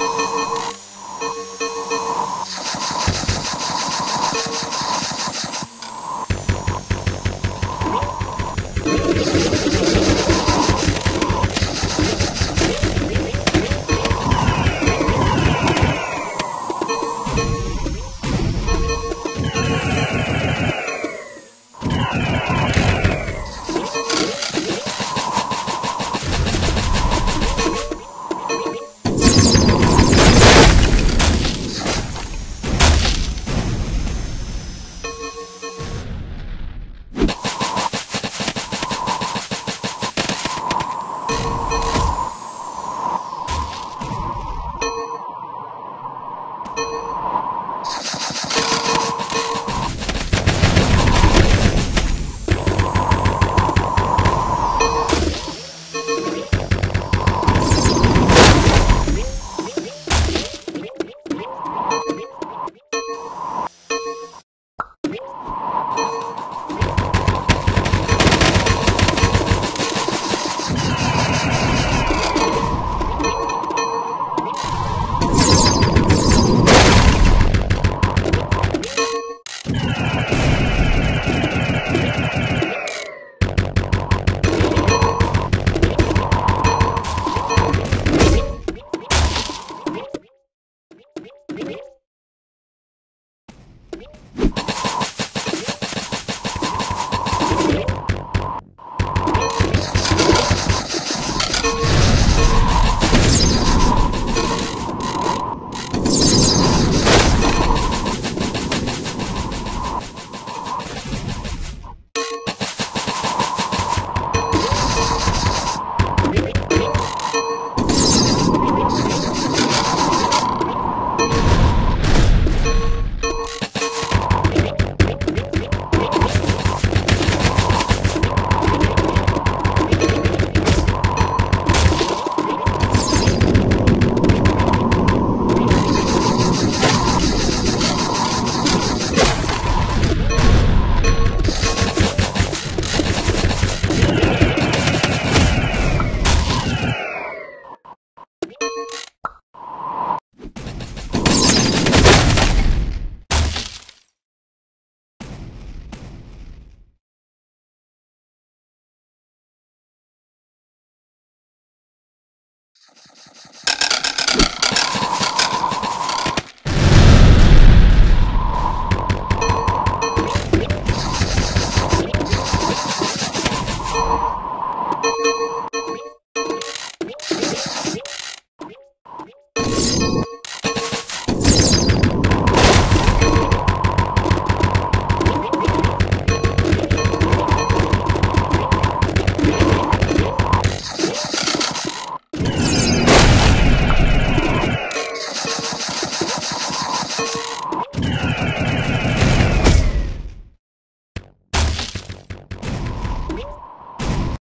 you フフフフ。